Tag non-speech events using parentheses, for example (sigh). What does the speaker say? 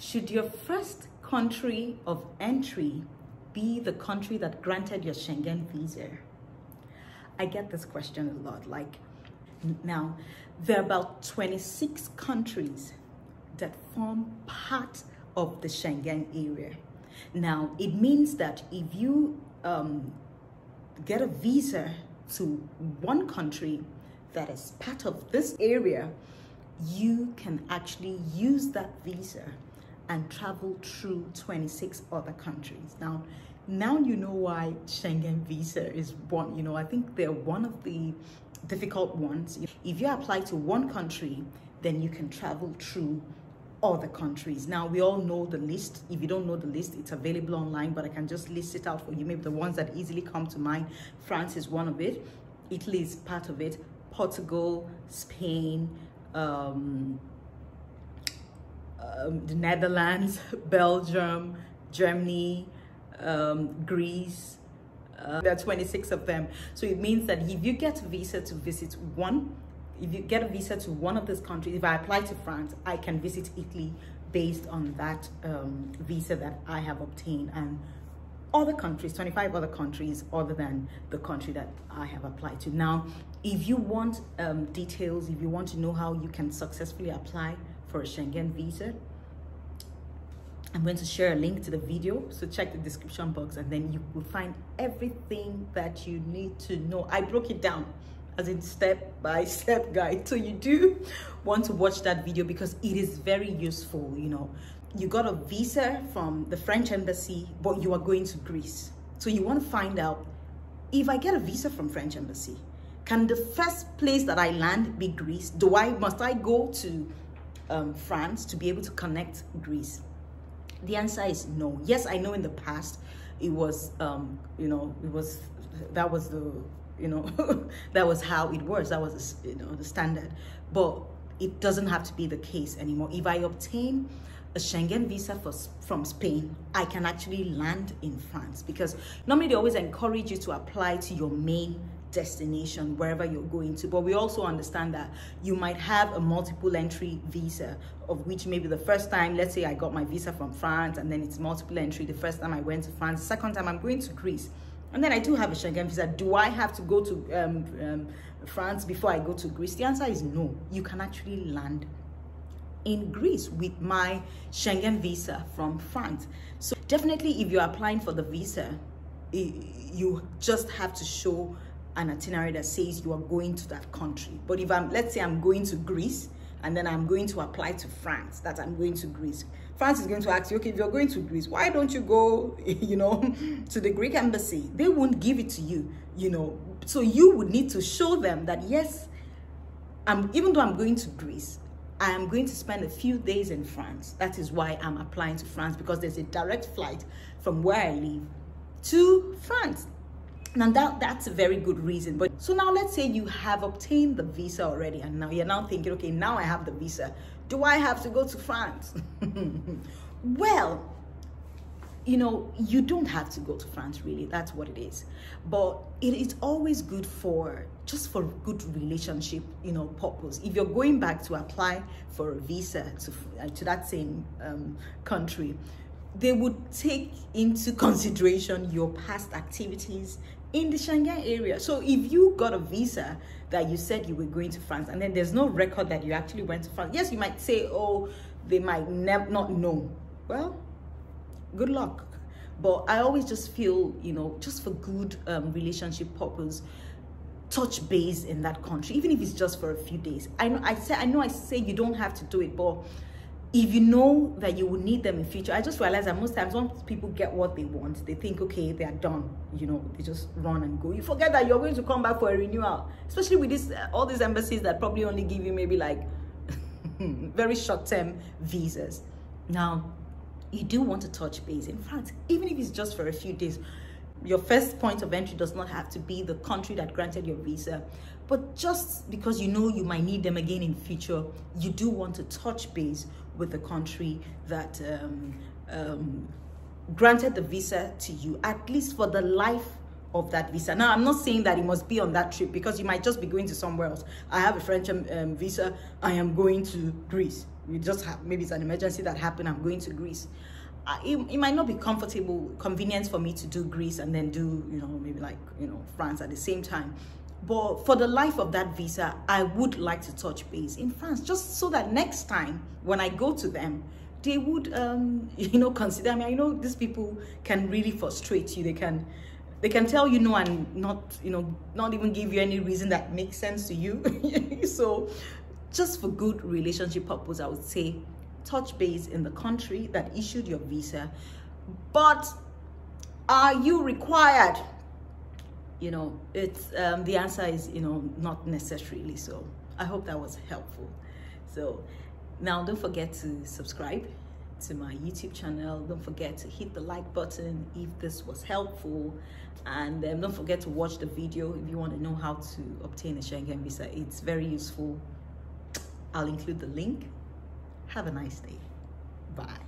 Should your first country of entry be the country that granted your Schengen visa? I get this question a lot. Like, now, there are about 26 countries that form part of the Schengen area. Now, it means that if you um, get a visa to one country that is part of this area, you can actually use that visa and travel through 26 other countries. Now, now you know why Schengen visa is one, you know, I think they're one of the difficult ones. If you apply to one country, then you can travel through other countries. Now, we all know the list. If you don't know the list, it's available online, but I can just list it out for you. Maybe the ones that easily come to mind. France is one of it. Italy is part of it. Portugal, Spain, um, um, the Netherlands, (laughs) Belgium, Germany, um, Greece. Uh, there are 26 of them. So it means that if you get a visa to visit one, if you get a visa to one of these countries, if I apply to France, I can visit Italy based on that um, visa that I have obtained and other countries, 25 other countries other than the country that I have applied to. Now, if you want um, details, if you want to know how you can successfully apply for a Schengen visa, I'm going to share a link to the video, so check the description box and then you will find everything that you need to know. I broke it down as in step by (laughs) step guide. So you do want to watch that video because it is very useful, you know. You got a visa from the French embassy, but you are going to Greece. So you want to find out, if I get a visa from French embassy, can the first place that I land be Greece? Do I, must I go to um, France to be able to connect Greece? The answer is no. Yes, I know in the past it was, um, you know, it was, that was the, you know, (laughs) that was how it was. That was, the, you know, the standard. But it doesn't have to be the case anymore. If I obtain a Schengen visa for, from Spain, I can actually land in France because normally they always encourage you to apply to your main destination wherever you're going to. But we also understand that you might have a multiple entry visa of which maybe the first time let's say i got my visa from france and then it's multiple entry the first time i went to france second time i'm going to greece. And then i do have a schengen visa. Do i have to go to um, um, france before i go to greece? The answer is no. You can actually land in Greece with my Schengen visa from France. So definitely if you're applying for the visa, you just have to show an itinerary that says you are going to that country. But if I'm, let's say I'm going to Greece and then I'm going to apply to France that I'm going to Greece. France is going to ask you, okay, if you're going to Greece, why don't you go, (laughs) you know, to the Greek embassy? They won't give it to you, you know. So you would need to show them that, yes, I'm, even though I'm going to Greece, I am going to spend a few days in France. That is why I'm applying to France because there's a direct flight from where I live to France. Now that, that's a very good reason. But so now let's say you have obtained the visa already and now you're now thinking, okay, now I have the visa. Do I have to go to France? (laughs) well, you know, you don't have to go to France really. That's what it is. But it is always good for just for good relationship, you know, purpose. If you're going back to apply for a visa to, uh, to that same um, country, they would take into consideration your past activities in the Schengen area. So if you got a visa that you said you were going to France and then there's no record that you actually went to France, yes, you might say, oh, they might not know. Well, good luck. But I always just feel, you know, just for good um, relationship purpose, touch base in that country, even if it's just for a few days. I know I say I know I say you don't have to do it, but if you know that you will need them in future i just realized that most times once people get what they want they think okay they are done you know they just run and go. You forget that you're going to come back for a renewal especially with this uh, all these embassies that probably only give you maybe like (laughs) very short-term visas. Now you do want to touch base. In fact even if it's just for a few days your first point of entry does not have to be the country that granted your visa. But just because you know you might need them again in future you do want to touch base with the country that um, um, granted the visa to you, at least for the life of that visa. Now, I'm not saying that it must be on that trip because you might just be going to somewhere else. I have a French um, um visa. I am going to Greece. we just have maybe it's an emergency that happened i'm going to greece it, it might not be comfortable convenient for me to do greece and then do you know maybe like you know france at the same time but for the life of that visa i would like to touch base in france just so that next time when i go to them they would um (laughs) you know consider I me. Mean, i know these people can really frustrate you. They can they can tell you no and not you know not even give you any reason that makes sense to you. (laughs) So just for good relationship purpose i would say touch base in the country that issued your visa. But are you required you know, it's um, the answer is, you know, not necessarily so. I hope that was helpful. So now don't forget to subscribe to my YouTube channel. Don't forget to hit the like button if this was helpful. And um, don't forget to watch the video if you want to know how to obtain a Schengen visa. It's very useful. I'll include the link. Have a nice day. Bye.